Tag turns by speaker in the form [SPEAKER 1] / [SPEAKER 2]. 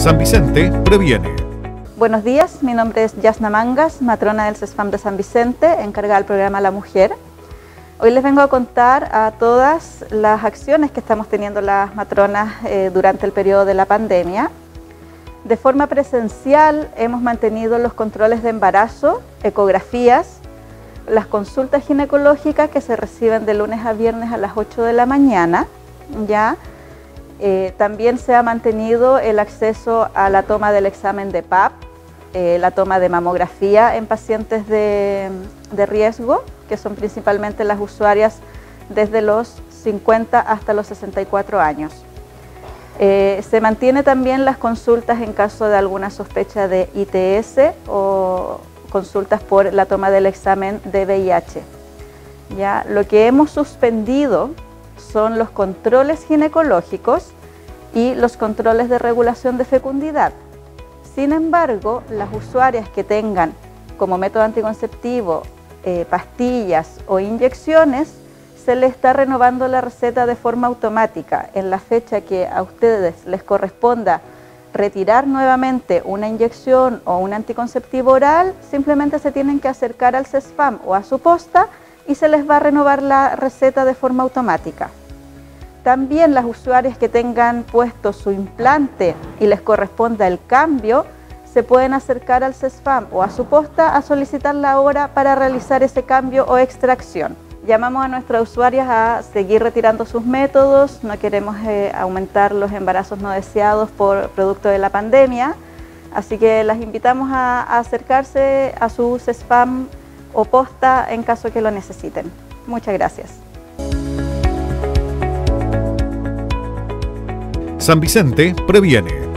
[SPEAKER 1] San Vicente previene.
[SPEAKER 2] Buenos días, mi nombre es Yasna Mangas, matrona del CESFAM de San Vicente, encargada del programa La Mujer. Hoy les vengo a contar a todas las acciones que estamos teniendo las matronas eh, durante el periodo de la pandemia. De forma presencial hemos mantenido los controles de embarazo, ecografías, las consultas ginecológicas que se reciben de lunes a viernes a las 8 de la mañana, ya eh, también se ha mantenido el acceso a la toma del examen de PAP, eh, la toma de mamografía en pacientes de, riesgo, que son principalmente las usuarias desde los 50 hasta los 64 años. Eh, se mantiene también las consultas en caso de alguna sospecha de ITS o consultas por la toma del examen de VIH. ¿Ya? Lo que hemos suspendido son los controles ginecológicos y los controles de regulación de fecundidad. Sin embargo, las usuarias que tengan como método anticonceptivo eh, pastillas o inyecciones, se les está renovando la receta de forma automática. En la fecha que a ustedes les corresponda retirar nuevamente una inyección o un anticonceptivo oral, simplemente se tienen que acercar al CESFAM o a su posta y se les va a renovar la receta de forma automática. También las usuarias que tengan puesto su implante y les corresponda el cambio, se pueden acercar al CESFAM o a su posta a solicitar la hora para realizar ese cambio o extracción. Llamamos a nuestras usuarias a seguir retirando sus métodos, no queremos eh, aumentar los embarazos no deseados por producto de la pandemia, así que las invitamos a, a acercarse a su CESFAM o posta en caso que lo necesiten. Muchas gracias.
[SPEAKER 1] San Vicente previene.